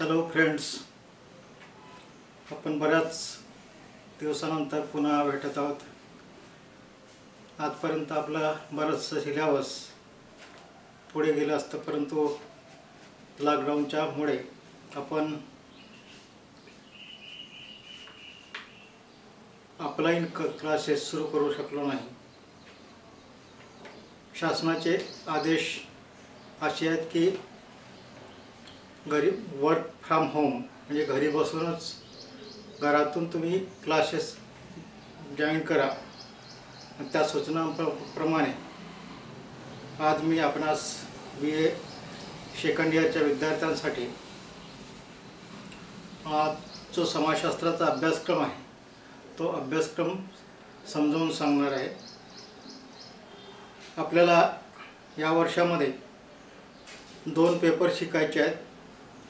Hello friends आपण बऱ्याच दिवसानंतर पुन्हा भेटत आहोत. आजपर्यंत आपला बराचसा सिलेबस पुढे गेलं असतं परंतु लॉकडाऊनच्यामुळे आपण ऑफलाईन क क्लासेस सुरू करू शकलो नाही. शासनाचे आदेश असे आहेत की घरी वर्क फ्रॉम होम म्हणजे घरी बसूनच घरातून तुम्ही क्लासेस जॉईन करा. त्या सूचनाप्रमाणे आज मी आपणास बी ए सेकंड इयरच्या विद्यार्थ्यांसाठी आज जो समाजशास्त्राचा अभ्यासक्रम आहे तो अभ्यासक्रम समजावून सांगणार आहे. आपल्याला या वर्षामध्ये दोन पेपर शिकायचे आहेत.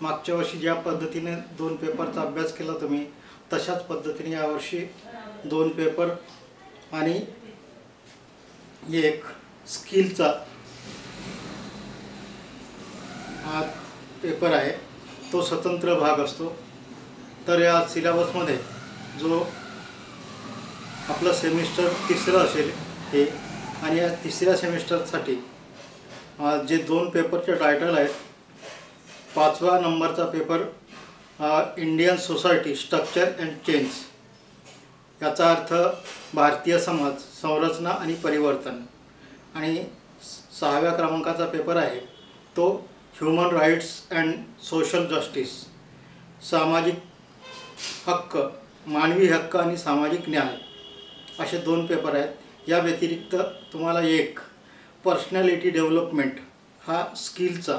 मागच्या वर्षी ज्या पद्धतीने दोन पेपरचा अभ्यास केला तुम्ही तशाच पद्धतीने यावर्षी दोन पेपर आणि एक स्किलचा हा पेपर आहे तो स्वतंत्र भाग असतो. तर या सिलेबसमध्ये जो आपलं सेमिस्टर तिसरं असेल हे आणि या तिसऱ्या सेमिस्टरसाठी जे दोन पेपरचे टायटल आहेत पाचवा नंबरचा paper Indian society structure and change. याचा अर्थ भारतीय समाज संरचना आणि परिवर्तन. आणि स- सहाव्या क्रमांकाचा पेपर आहे तो human rights and social justice. सामाजिक हक्क मानवी हक्क आणि सामाजिक न्याय असे दोन पेपर आहेत. या व्यतिरिक्त तुम्हाला एक पर्सनॅलिटी डेव्हलपमेंट हा स्किलचा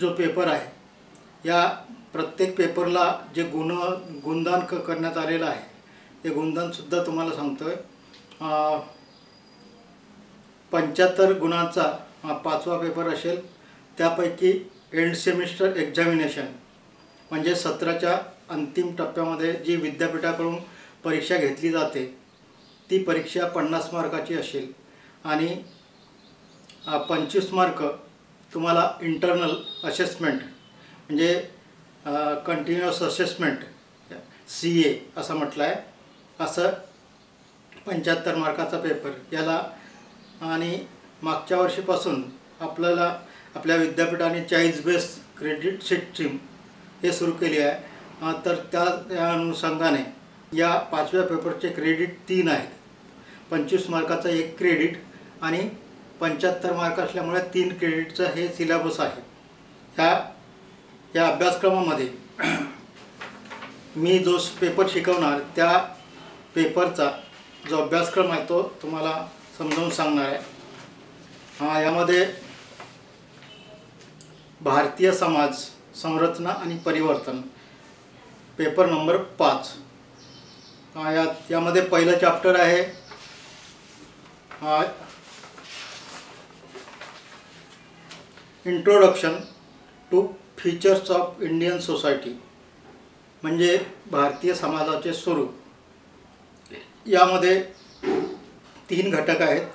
जो पेपर आहे या प्रत्येक पेपरला जे गुण गुणदान क करण्यात आलेलं आहे ते गुणदानसुद्धा तुम्हाला सांगतो आहे पंच्याहत्तर गुणांचा पाचवा पेपर असेल त्यापैकी एंड सेमिस्टर एक्झामिनेशन म्हणजे सत्राच्या अंतिम टप्प्यामध्ये जी विद्यापीठाकडून परीक्षा घेतली जाते ती परीक्षा पन्नास मार्काची असेल. आणि पंचवीस मार्क तुम्हाला इंटरनल असेसमेंट म्हणजे कंटिन्युअस असेसमेंट सी ए असं म्हटलं आहे असं पंच्याहत्तर मार्काचा पेपर याला आणि मागच्या वर्षीपासून आपल्याला आपल्या विद्यापीठाने चाळीस बेस क्रेडिट सिस्टीम हे सुरू केली आहे. तर त्या अनुषंगाने या पाचव्या पेपरचे क्रेडिट तीन आहेत. पंचवीस मार्काचं एक क्रेडिट आणि पंच्याहत्तर मार्क असल्यामुळे तीन क्रेडिटचं हे सिलेबस आहे. ह्या या अभ्यासक्रमामध्ये मी जो पेपर शिकवणार त्या पेपरचा जो अभ्यासक्रम आहे तो तुम्हाला समजावून सांगणार आहे. हा यामध्ये भारतीय समाज संरचना आणि परिवर्तन पेपर नंबर पाच. हा, यात यामध्ये पहिलं चॅप्टर आहे. Introduction to features of Indian society म्हणजे भारतीय समाजाचे स्वरूप. यामध्ये तीन घटक आहेत.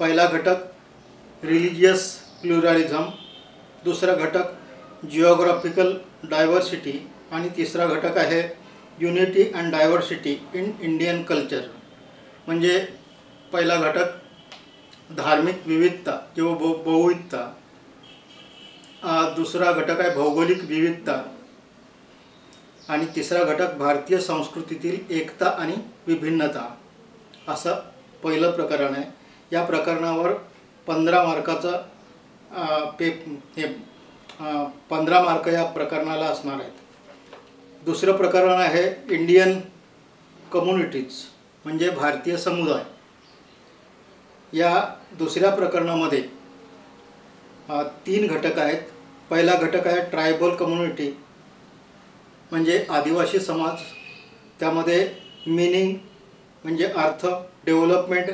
पहिला घटक रिलिजियस प्लुरॅलिझम दुसरा घटक जिओग्राफिकल डायव्हर्सिटी आणि तिसरा घटक आहे unity and diversity in Indian culture म्हणजे पहिला घटक धार्मिक विविधता किंवा बहुविधता. दुसरा घटक आहे भौगोलिक विविधता. आणि तिसरा घटक भारतीय संस्कृतीतील एकता आणि विभिन्नता. असं पहिलं प्रकरण आहे. या प्रकरणावर पंधरा मार्काचं पे हे पंधरा मार्क या प्रकरणाला असणार आहेत. दुसरं प्रकरण आहे इंडियन कम्युनिटीज म्हणजे भारतीय समुदाय. या दुसऱ्या प्रकरणामध्ये तीन घटक आहेत. पहिला घटक आहे ट्रायबल कम्युनिटी. म्हणजे आदिवासी समाज. त्यामध्ये मिनिंग म्हणजे अर्थ डेव्हलपमेंट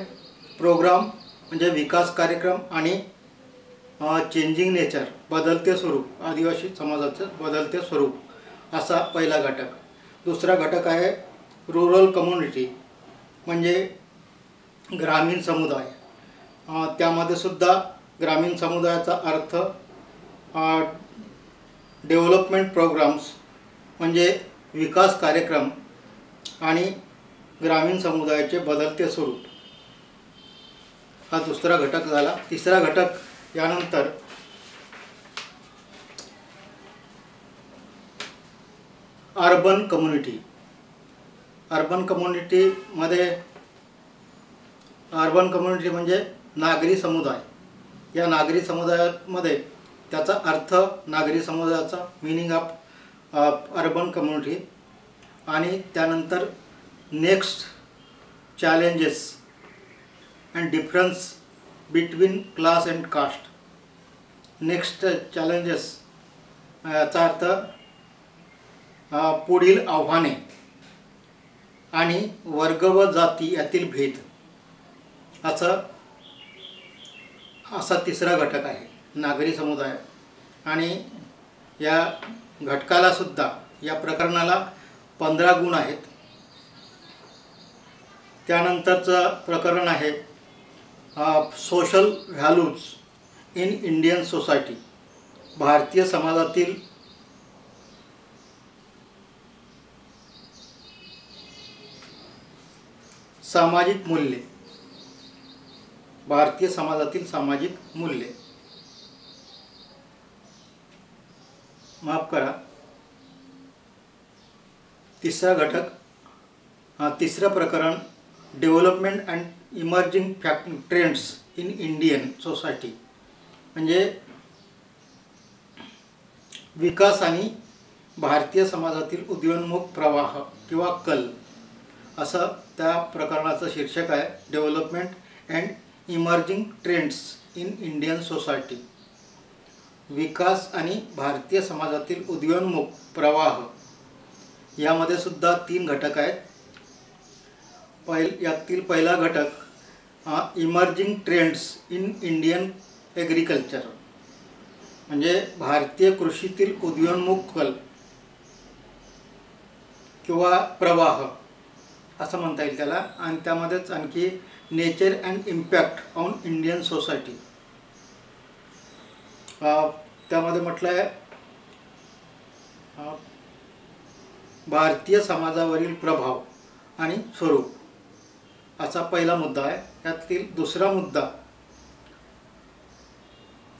प्रोग्राम म्हणजे विकास कार्यक्रम आणि चेंजिंग नेचर बदलते स्वरूप आदिवासी समाजाचं बदलते स्वरूप असा पहिला घटक. दुसरा घटक आहे रुरल कम्युनिटी म्हणजे ग्रामीण समुदाय. त्यामध्ये सुद्धा ग्रामीण समुदायाचा अर्थ डेव्हलपमेंट प्रोग्राम्स म्हणजे विकास कार्यक्रम आणि ग्रामीण समुदायाचे बदलते स्वरूप. हा दुसरा घटक झाला. तिसरा घटक यानंतर अर्बन कम्युनिटी. अर्बन कम्युनिटीमध्ये अर्बन कम्युनिटी म्हणजे नागरी समुदाय. या नागरी समुदायामध्ये त्याचा अर्थ नागरी समुदायाचा मिनिंग ऑफ अर्बन कम्युनिटी आणि त्यानंतर next challenges and difference between class and caste next challenges याचा अर्थ uh, पुढील आव्हाने आणि वर्ग व जाती यातील भेद. असं असा तिसरा घटक आहे. नागरी समुदाय. आणि या घटकाला सुद्धा या प्रकरणाला पंधरा गुण आहेत. त्यानंतरचं प्रकरण आहे social values in Indian society भारतीय समाजातील सामाजिक मूल्ये. भारतीय समाजातील सामाजिक मूल्ये. माफ करा. तिसरा घटक तिसरं प्रकरण development and emerging fact trends in Indian society म्हणजे विकास आणि भारतीय समाजातील उदयोन्मुख प्रवाह किंवा कल असं त्या प्रकरणाचं शीर्षक आहे development and emerging trends in Indian society विकास आणि भारतीय समाजातील उदयोन्मुख प्रवाह. यामध्ये सुद्धा तीन घटक आहेत. पहिल यातील पहिला घटक emerging trends in Indian agriculture म्हणजे भारतीय कृषीतील उदयोन्मुख कल किंवा प्रवाह असं म्हणता येईल त्याला. आणि त्यामध्येच आणखी nature and impact on Indian society त्यामध्ये म्हटलं आहे भारतीय समाजावरील प्रभाव आणि स्वरूप असा पहिला मुद्दा आहे. यातील दुसरा मुद्दा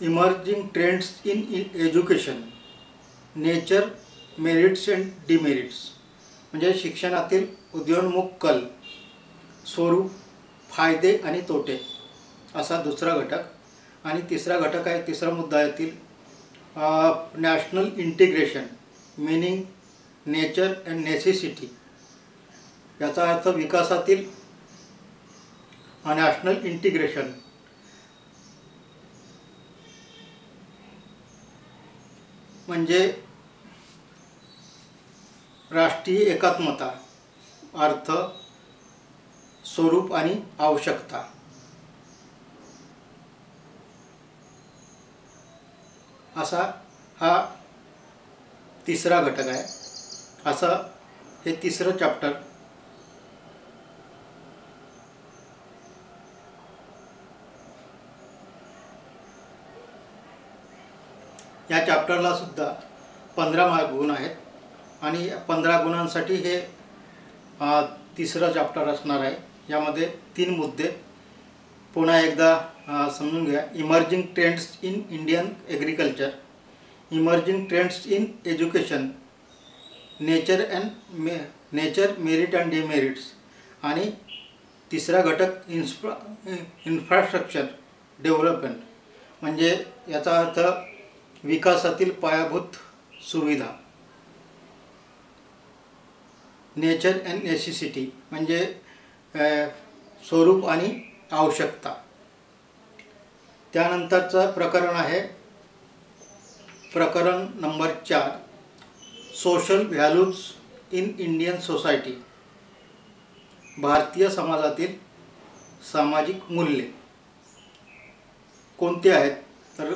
emerging trends in education nature merits and demerits म्हणजे शिक्षणातील उदयोन्मुख कल स्वरूप फायदे आणि तोटे असा दुसरा घटक आणि तिसरा घटक आहे तिसरा मुद्दा येतील national integration meaning nature and necessity याचा अर्थ विकासातील नॅशनल इंटिग्रेशन म्हणजे राष्ट्रीय एकात्मता अर्थ स्वरूप आणि आवश्यकता. असा हा तिसरा घटक आहे. असं हे तिसरं चॅप्टर या चॅप्टरला सुद्धा पंधरा मार्क गुण आहेत आणि पंधरा गुणांसाठी हे तिसरं चॅप्टर असणार आहे. यामध्ये तीन मुद्दे. पुन्हा एकदा समजून घ्या. Emerging trends in Indian agriculture emerging trends in education nature and may nature merit and demerits आणि तिसरा घटक इन्फ्रा इन्फ्रास्ट्रक्चर डेव्हलपमेंट म्हणजे याचा अर्थ विकासातील पायाभूत सुविधा. नेचर अँड नेसेसिटी म्हणजे स्वरूप आणि आवश्यकता. त्यानंतरचं प्रकरण आहे. प्रकरण नंबर चार social values in Indian society भारतीय समाजातील सामाजिक मूल्ये. कोणते आहेत? तर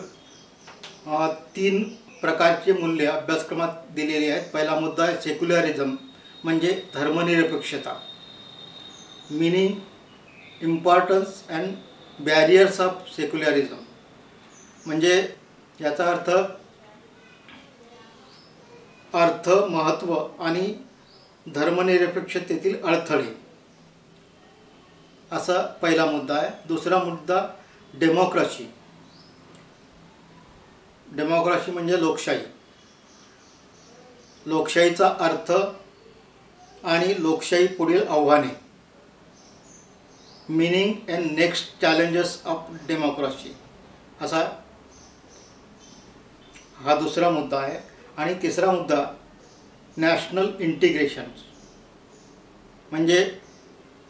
तीन प्रकारचे मूल्य अभ्यासक्रमात दिलेली आहेत. पहिला मुद्दा आहे सेक्युलरिझम म्हणजे धर्मनिरपेक्षता. Meaning importance and barriers of secularism म्हणजे याचा अर्थ अर्थ महत्त्व आणि धर्मनिरपेक्षतेतील अडथळे. असा पहिला मुद्दा आहे. दुसरा मुद्दा डेमोक्रसी डेमोक्रसी म्हणजे लोकशाही. लोकशाहीचा अर्थ आणि लोकशाही पुढील आव्हाने. Meaning and next challenges of democracy असा हा दुसरा मुद्दा आहे. आणि तिसरा मुद्दा नॅशनल इंटिग्रेशन म्हणजे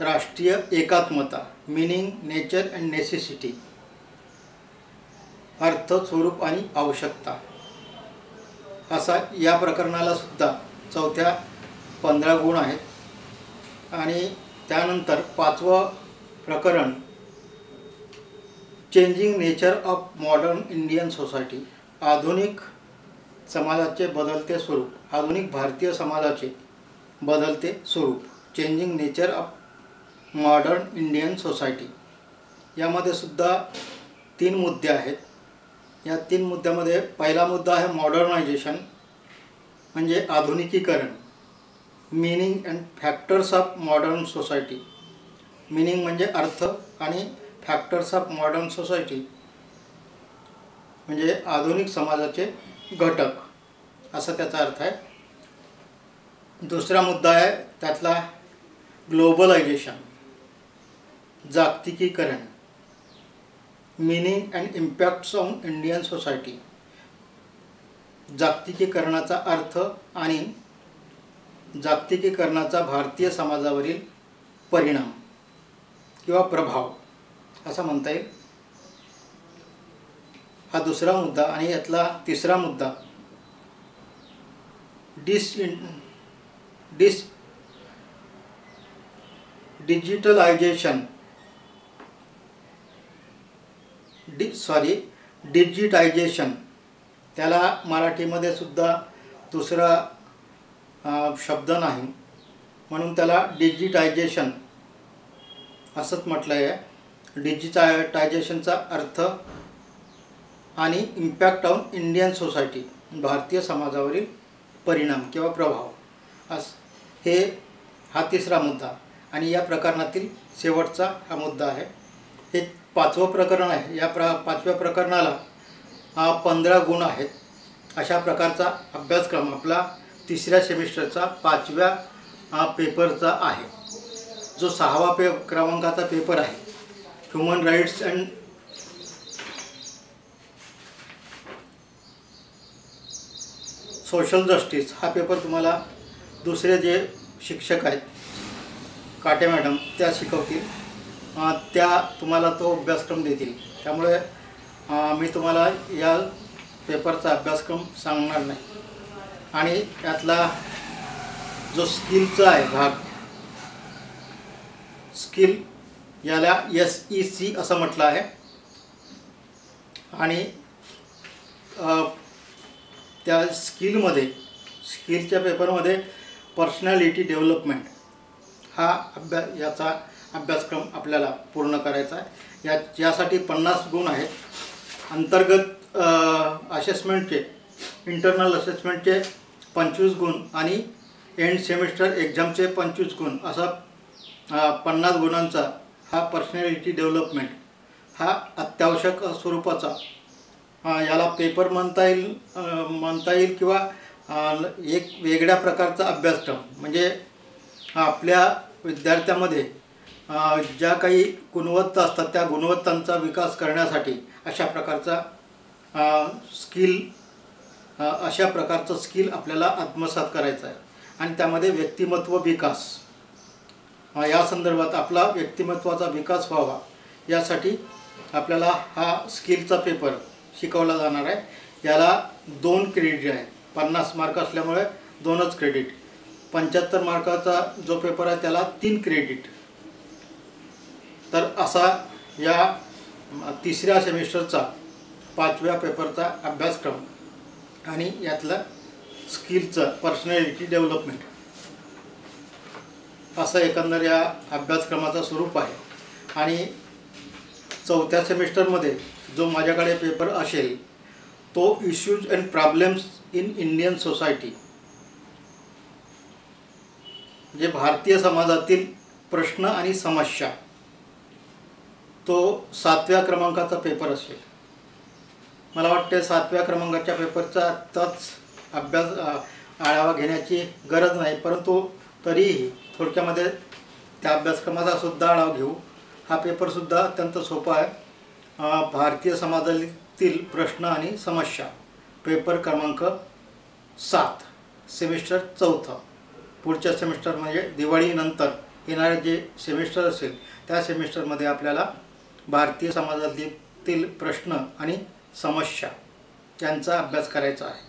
राष्ट्रीय एकात्मता मिनिंग नेचर अँड नेसेसिटी अर्थ स्वरूप आणि आवश्यकता. असा या प्रकरणाला सुद्धा चौथ्या पंधरा गुण आहेत. आणि त्यानंतर पाचवं प्रकरण changing nature of modern Indian society आधुनिक समाजाचे बदलते स्वरूप आधुनिक भारतीय समाजाचे बदलते स्वरूप changing nature of modern Indian society यामध्ये सुद्धा तीन मुद्दे आहेत. या तीन मुद्द्यामध्ये पहिला मुद्दा आहे मॉडर्नायझेशन म्हणजे आधुनिकीकरण meaning and factors of modern society meaning म्हणजे अर्थ आणि फॅक्टर्स ऑफ मॉडर्न सोसायटी म्हणजे आधुनिक समाजाचे घटक. असा त्याचा अर्थ आहे. दुसरा मुद्दा आहे त्यातला ग्लोबलायझेशन जागतिकीकरण. Meaning and impacts on Indian society जागतिकीकरणाचा अर्थ आणि जागतिकीकरणाचा भारतीय समाजावरील परिणाम. किंवा प्रभाव असा म्हणता येईल. हा दुसरा मुद्दा आणि यातला तिसरा मुद्दा. Dis dis digitalisation. Di sorry digitisation. त्याला मराठीमध्ये सुद्धा दुसरा शब्द नाही. म्हणून त्याला डिजिटायझेशन असंच म्हटलं आहे डिजिटायटायझेशनचा अर्थ आणि इम्पॅक्ट ऑन इंडियन सोसायटी भारतीय समाजावरील परिणाम किंवा प्रभाव. अस हे हा तिसरा मुद्दा आणि या प्रकरणातील शेवटचा हा मुद्दा आहे. हे पाचवं प्रकरण आहे. या प्र पाचव्या प्रकरणाला पंधरा गुण आहेत. अशा प्रकारचा अभ्यासक्रम आपला तिसऱ्या सेमिस्टरचा पाचव्या पेपरचा आहे. जो सहावा पे क्रमांकाचा पेपर आहे human rights and social justice हा पेपर तुम्हाला दुसरे जे शिक्षक आहेत काटे मॅडम त्या शिकवतील. त्या तुम्हाला तो अभ्यासक्रम देतील. त्यामुळे मी तुम्हाला या पेपरचा अभ्यासक्रम सांगणार नाही. आणि त्यातला जो स्किलचा आहे भाग स्किल याला एस ई सी असं म्हटलं आहे. आणि त्या स्किलमध्ये स्किलच्या पेपरमध्ये पर्सनॅलिटी डेव्हलपमेंट हा अभ्या याचा अभ्यासक्रम आपल्याला पूर्ण करायचा आहे. या यासाठी पन्नास गुण आहेत. अंतर्गत असेसमेंटचे इंटरनल असेसमेंटचे पंचवीस गुण आणि एंड सेमिस्टर एक्झामचे पंचवीस गुण. असा पन्नास गुणांचा हा पर्सनॅलिटी डेव्हलपमेंट हा अत्यावश्यक स्वरूपाचा. याला पेपर म्हणता येईल म्हणता येईल किंवा एक वेगळ्या प्रकारचा अभ्यासक्रम. म्हणजे आपल्या विद्यार्थ्यामध्ये ज्या काही गुणवत्ता असतात त्या गुणवत्तांचा विकास करण्यासाठी अशा प्रकारचा स्किल अशा प्रकारचं स्किल आपल्याला आत्मसात करायचं आहे. आणि त्यामध्ये व्यक्तिमत्व विकास. या संदर्भात आपला व्यक्तिमत्वाचा विकास व्हावा. यासाठी आपल्याला हा स्किलचा पेपर शिकवला जाणार आहे. याला दोन क्रेडिट आहे पन्नास मार्क असल्यामुळे दोनच क्रेडिट पंच्याहत्तर मार्काचा जो पेपर आहे त्याला तीन क्रेडिट तर असा या तिसऱ्या सेमिस्टरचा पाचव्या पेपरचा अभ्यासक्रम आणि यातलं स्किलचं पर्सनॅलिटी डेव्हलपमेंट असं एकंदर या अभ्यासक्रमाचं स्वरूप आहे. आणि चौथ्या सेमिस्टरमध्ये जो माझ्याकडे पेपर असेल तो issues and problems in Indian society जे भारतीय समाजातील प्रश्न आणि समस्या तो सातव्या क्रमांकाचा पेपर असेल. मला वाटते सातव्या क्रमांकाच्या पेपरचा आत्ताच अभ्यास आढावा घेण्याची गरज नाही परंतु तरीही थोडक्यामध्ये त्या अभ्यासक्रमाचा सुद्धा आढावा घेऊ. हा पेपरसुद्धा अत्यंत सोपा आहे. भारतीय समाजातील प्रश्न आणि समस्या. पेपर क्रमांक सात सेमिस्टर चौथं. पुढच्या सेमिस्टर म्हणजे दिवाळीनंतर येणारे जे सेमिस्टर असेल त्या सेमिस्टरमध्ये आपल्याला भारतीय समाजातील प्रश्न आणि समस्या यांचा अभ्यास करायचा आहे.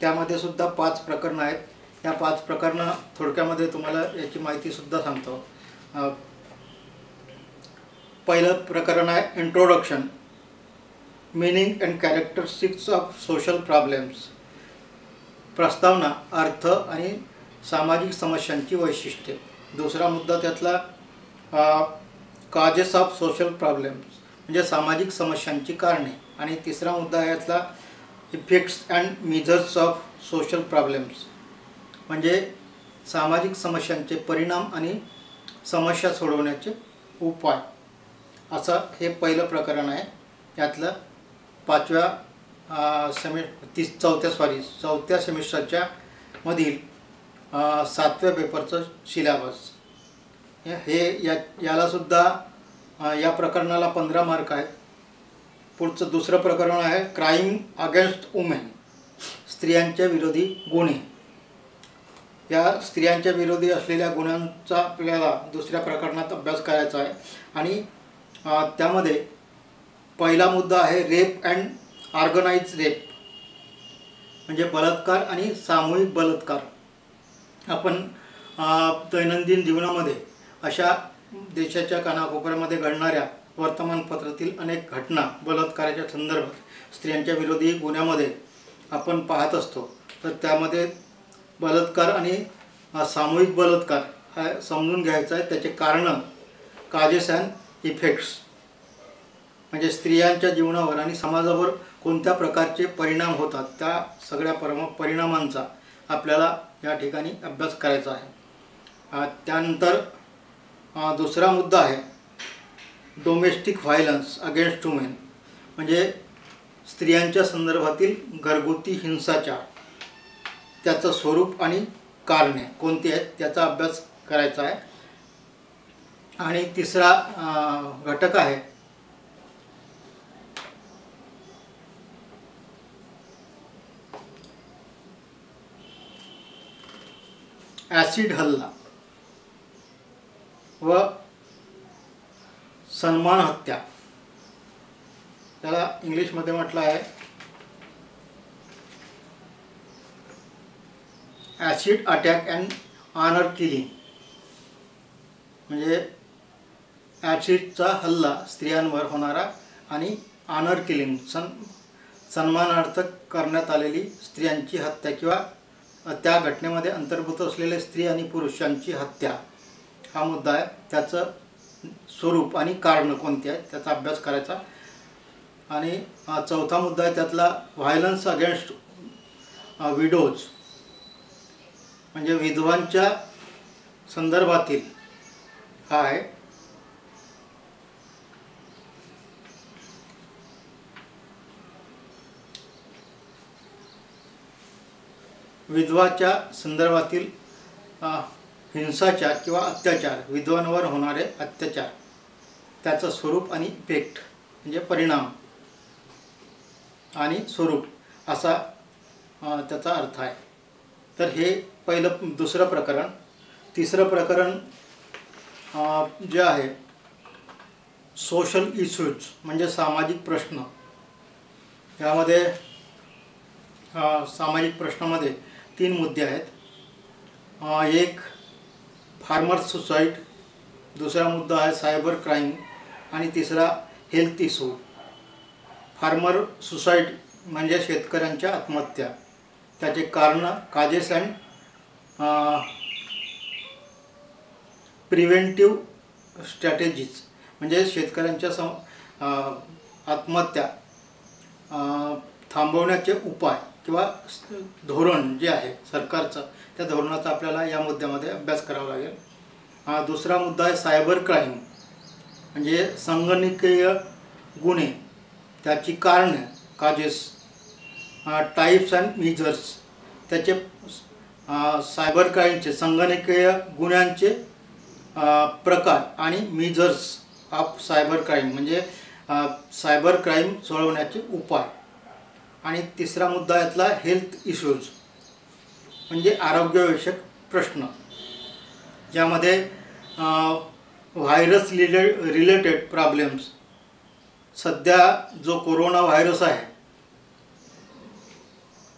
त्यामध्ये सुद्धा पाच प्रकरणं आहेत. या पाच प्रकरणं थोडक्यामध्ये तुम्हाला याची माहितीसुद्धा सांगतो. पहिलं प्रकरण आहे introduction meaning and characteristics of social problems प्रस्तावना अर्थ आणि सामाजिक समस्यांची वैशिष्ट्ये. दुसरा मुद्दा त्यातला काजेस ऑफ सोशल प्रॉब्लेम्स म्हणजे सामाजिक समस्यांची कारणे. आणि तिसरा मुद्दा आहे यातला effects and measures of social problems म्हणजे सामाजिक समस्यांचे परिणाम आणि समस्या सोडवण्याचे उपाय. असं हे पहिलं प्रकरण आहे. यातलं पाचव्या सेमि तीस चौथ्या सॉरी चौथ्या सेमिस्टरच्या मधील सातव्या पेपरचं सिलॅबस हे या यालासुद्धा या प्रकरणाला पंधरा मार्क आहेत. पुढचं दुसरं प्रकरण आहे क्राईम अगेन्स्ट वुमेन स्त्रियांच्या विरोधी गुन्हे. या स्त्रियांच्या विरोधी असलेल्या गुन्ह्यांचा आपल्याला दुसऱ्या प्रकरणात अभ्यास करायचा आहे. आणि त्यामध्ये पहिला मुद्दा आहे रेप अँड ऑर्गनाइज रेप. म्हणजे बलात्कार आणि सामूहिक बलात्कार. आपण दैनंदिन जीवनामध्ये अशा देशाच्या कानाकोपऱ्यामध्ये घडणाऱ्या वर्तमानपत्रातील अनेक घटना बलात्काराच्या संदर्भात स्त्रियांच्या विरोधी गुन्ह्यामध्ये आपण पाहत असतो. तर त्यामध्ये बलात्कार आणि सामूहिक बलात्कार हा समजून घ्यायचा आहे. त्याचे कारणं काजेस अँड इफेक्ट्स. म्हणजे स्त्रियांच्या जीवनावर आणि समाजावर कोणत्या प्रकारचे परिणाम होतात त्या सगळ्या परम परिणामांचा आपल्याला या ठिकाणी अभ्यास करायचा आहे. त्यानंतर दुसरा मुद्दा आहे डोमेस्टिक व्हायलन्स अगेन्स्ट वुमेन. म्हणजे स्त्रियांच्या संदर्भातील घरगुती हिंसाचार. त्याचं स्वरूप आणि कारणे कोणती आहेत त्याचा अभ्यास करायचा आहे. आणि तिसरा घटक आहे. ॲसिड हल्ला व सन्मान हत्या. त्याला इंग्लिशमध्ये म्हटलं आहे acid attack and honour killing. म्हणजे ॲसिडचा हल्ला स्त्रियांवर होणारा आणि ऑनर किलिंग सन सन्मानार्थ करण्यात आलेली स्त्रियांची हत्या किंवा त्या घटनेमध्ये अंतर्भूत असलेले स्त्री आणि पुरुषांची हत्या. हा मुद्दा आहे. त्याचं स्वरूप आणि कारणं कोणती आहेत त्याचा अभ्यास करायचा. आणि हा चौथा मुद्दा आहे त्यातला व्हायलन्स अगेन्स्ट विडोज म्हणजे विधवांच्या संदर्भातील हा आहे. विधवाच्या संदर्भातील हिंसाचार किंवा अत्याचार विधवांवर होणारे अत्याचार त्याचं स्वरूप आणि इफेक्ट म्हणजे परिणाम आणि स्वरूप असा त्याचा अर्थ आहे. तर हे पहिलं दुसरं प्रकरण. तिसरं प्रकरण जे आहे सोशल इश्यूज म्हणजे सामाजिक प्रश्न. यामध्ये सामाजिक प्रश्नामध्ये तीन मुद्दे आहेत. एक फार्मर्स सुसाईड दुसरा मुद्दा आहे सायबर क्राईम आणि तिसरा हेल्थ इशू फार्मर सुसाईड म्हणजे शेतकऱ्यांच्या आत्महत्या. त्याचे कारणं काजेस अँड प्रिव्हेंटिव्ह स्ट्रॅटेजीज म्हणजे शेतकऱ्यांच्या सम आत्महत्या थांबवण्याचे उपाय किंवा धोरण जे आहे सरकारचं त्या धोरणाचा आपल्याला या मुद्द्यामध्ये अभ्यास करावा लागेल. दुसरा मुद्दा आहे सायबर क्राईम. म्हणजे संगणकीय गुन्हे त्याची कारणं काजेस टाईप्स अँड मेजर्स त्याचे सायबर क्राईमचे संगणकीय गुन्ह्यांचे प्रकार आणि मेजर्स ऑफ सायबर क्राईम म्हणजे सायबर क्राईम सोडवण्याचे उपाय. आणि तिसरा मुद्दा यातला हेल्थ इश्यूज म्हणजे आरोग्यविषयक प्रश्न ज्यामध्ये व्हायरस रिले रिलेटेड प्रॉब्लेम्स सध्या जो कोरोना व्हायरस आहे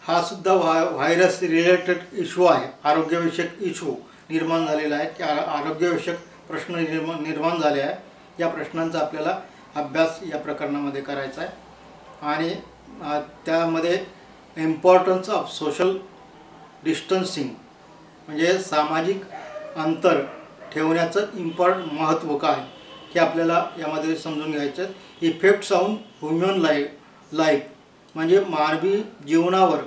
हा सुद्धा व्हाय व्हायरस रिलेटेड इश्यू आहे. आरोग्यविषयक इश्यू निर्माण झालेला आहे. की आरोग्यविषयक प्रश्न निर्माण निर्माण झाले आहे. या प्रश्नांचा आपल्याला अभ्यास या प्रकरणामध्ये करायचा आहे. आणि त्यामध्ये इम्पॉर्टन्स ऑफ सोशल डिस्टन्सिंग म्हणजे सामाजिक अंतर ठेवण्याचं इम्पॉर्ट महत्त्व काय हे आपल्याला यामध्ये समजून घ्यायचं effects on human life life म्हणजे मानवी जीवनावर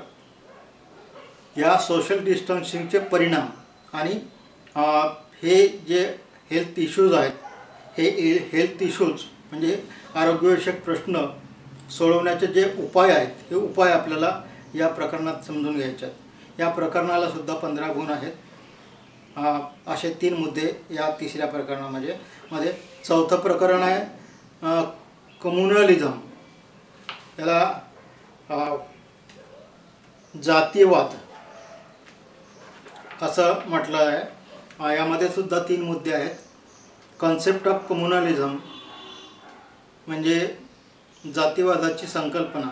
या सोशल डिस्टन्सिंगचे परिणाम आणि हे जे हेल्थ इश्यूज आहेत हे हेल्थ इश्यूज म्हणजे आरोग्यविषयक प्रश्न सोडवण्याचे जे उपाय आहेत हे उपाय आपल्याला या प्रकरणात समजून घ्यायचे आहेत. या प्रकरणाला सुद्धा पंधरा गुण आहेत. असे तीन मुद्दे या तिसऱ्या प्रकरणामध्ये. मध्ये चौथं प्रकरण आहे कम्युनलिझम याला अ, जातीयवाद. असं म्हटलं आहे. यामध्ये सुद्धा तीन मुद्दे आहेत. कॉन्सेप्ट ऑफ कम्युनलिझम म्हणजे जातीवादाची संकल्पना.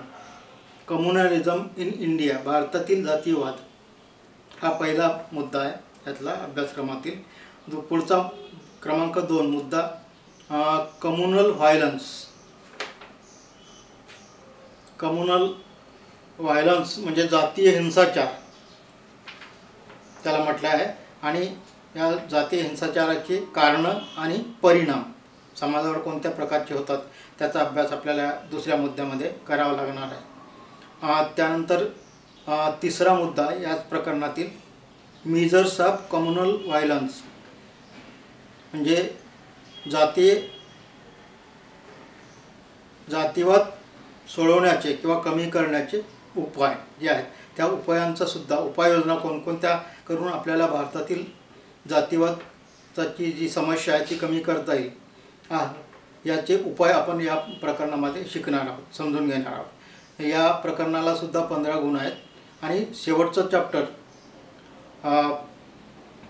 कम्युनलिझम इन इंडिया भारतातील जातीवाद. हा पहिला मुद्दा आहे. यातला अभ्यासक्रमातील दु पुढचा क्रमांक दोन मुद्दा कम्युनल व्हायलन्स कम्युनल व्हायलन्स म्हणजे जातीय हिंसाचार. त्याला म्हटलं आहे. आणि या जाती हिंसाचाराची कारणं आणि परिणाम समाजावर कोणत्या प्रकारचे होतात त्याचा अभ्यास आपल्याला दुसऱ्या मुद्द्यामध्ये करावा लागणार आहे. त्यानंतर तिसरा मुद्दा याच प्रकरणातील मेजर्स ऑफ कम्युनल व्हायलन्स. म्हणजे जाती जातीवाद सोडवण्याचे किंवा कमी करण्याचे उपाय जे आहेत त्या उपायांचा सुद्धा उपाययोजना कोणकोणत्या करून आपल्याला भारतातील जातीवादाची जी समस्या आहे ती कमी करता येईल. हा याचे उपाय आपण या प्रकरणामध्ये शिकणार आहोत समजून घेणार आहोत. या प्रकरणाला सुद्धा पंधरा गुण आहेत आणि शेवटचं चॅप्टर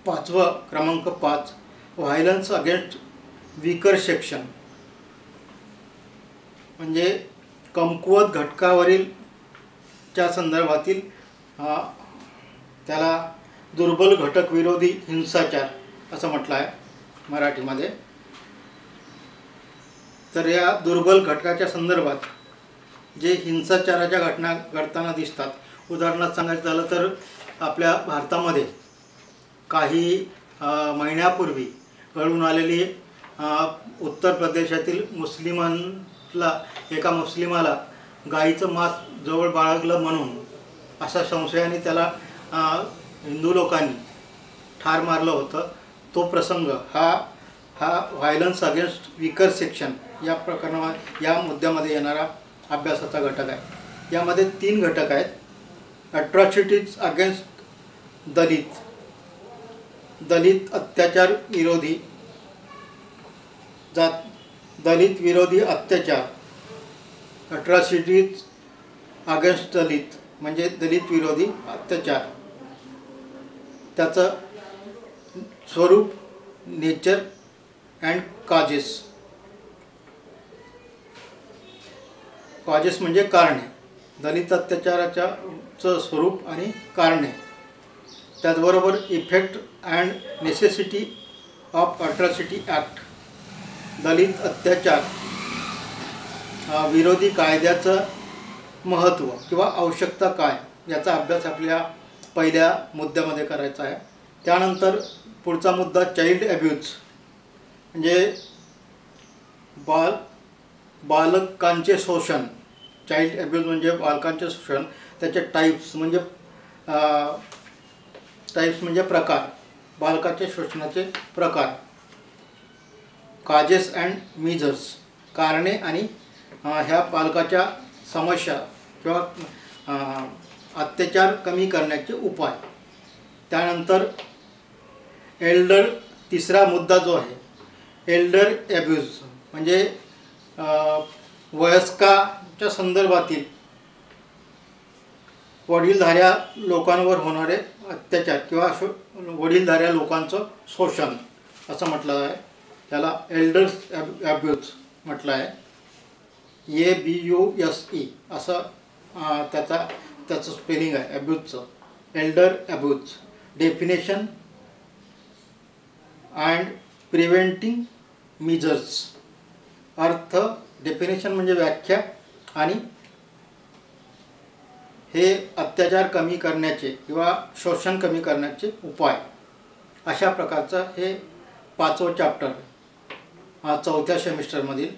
पाचवं क्रमांक पाच व्हायलन्स अगेन्स्ट विकर सेक्शन म्हणजे कमकुवत घटकावरील च्या संदर्भातील त्याला दुर्बल घटक विरोधी हिंसाचार असं म्हटलं आहे मराठीमध्ये. तर या दुर्बल घटकाच्या संदर्भात जे हिंसाचाराच्या घटना घडताना दिसतात उदाहरणार्थ सांगायचं झालं तर आपल्या भारतामध्ये काही महिन्यापूर्वी घडून आलेली उत्तर प्रदेशातील मुस्लिमांना एका मुस्लिमाला गाईचं मांस जवळ बाळगलं म्हणून अशा संशयाने त्याला हिंदू लोकांनी ठार मारलं होतं. तो प्रसंग हा हा व्हायलन्स अगेन्स्ट विकर सेक्शन या प्रकरणा या मुद्द्यामध्ये येणारा अभ्यासाचा घटक आहे. यामध्ये तीन घटक आहेत. अट्रॉसिटीज अगेन्स्ट दलित. दलित अत्याचार विरोधी. जात दलित विरोधी अत्याचार. अट्रॉसिटीज अगेन्स्ट दलित म्हणजे दलित विरोधी अत्याचार. त्याचं स्वरूप नेचर अँड काजेस. कॉजेस म्हणजे कारणे. दलित अत्याचाराच्याचं स्वरूप आणि कारणे. त्याचबरोबर effect and necessity of atrocity act. Dalit अत्याचार विरोधी कायद्याचं महत्त्व किंवा आवश्यकता काय याचा अभ्यास आपल्या पहिल्या मुद्द्यामध्ये करायचा आहे. त्यानंतर पुढचा मुद्दा चाइल्ड ॲब्यूज म्हणजे बाल बालकांचे शोषण. चाइल्ड ॲब्यूज म्हणजे बालकांचे शोषण. त्याचे टाईप्स म्हणजे टाईप्स म्हणजे प्रकार. बालकाचे शोषणाचे प्रकार. काजेस अँड मिजर्स कारणे आणि ह्या पालकाच्या समस्या किंवा अत्याचार कमी करण्याचे उपाय. त्यानंतर एल्डर तिसरा मुद्दा जो आहे एल्डर ॲब्यूज म्हणजे वयस्काच्या संदर्भातील वडीलधाऱ्या लोकांवर होणारे अत्याचार किंवा शो वडीलधाऱ्या लोकांचं शोषण असं म्हटलं आहे. त्याला एल्डर्स ॲब ॲब्यूज म्हटलं आहे. A B U S E असं त्याचा त्याचं स्पेलिंग आहे ॲब्यूजचं elder abuse definition and preventing measures अर्थ डेफिनेशन म्हणजे व्याख्या आणि हे अत्याचार कमी करण्याचे किंवा शोषण कमी करण्याचे उपाय. अशा प्रकारचं हे पाचवं चॅप्टर हा चौथ्या सेमिस्टरमधील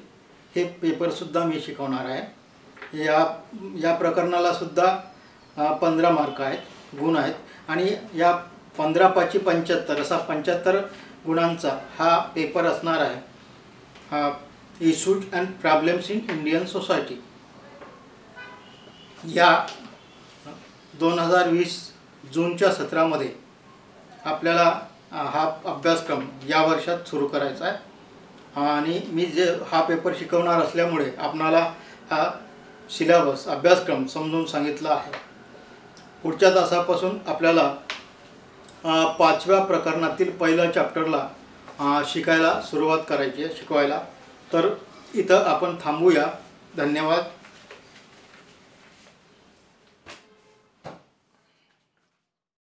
हे पेपरसुद्धा मी शिकवणार आहे. या या प्रकरणालासुद्धा पंधरा मार्क आहेत गुण आहेत. आणि या पंधरा पाची पंच्याहत्तर असा पंच्याहत्तर गुणांचा हा पेपर असणार आहे. हा issues and problems in Indian society. या दोन हजार वीस जूनच्या सत्रामध्ये आपल्याला हा अभ्यासक्रम या वर्षात सुरू करायचा आहे. आणि मी जे हा पेपर शिकवणार असल्यामुळे आपणाला हा सिलेबस अभ्यासक्रम समजून सांगितला आहे. पुढच्या तासापासून आपल्याला पाचव्या प्रकरणातील पहिल्या चॅप्टरला शिकायला सुरुवात करायची आहे शिकवायला. तर इथं आपण थांबूया. धन्यवाद.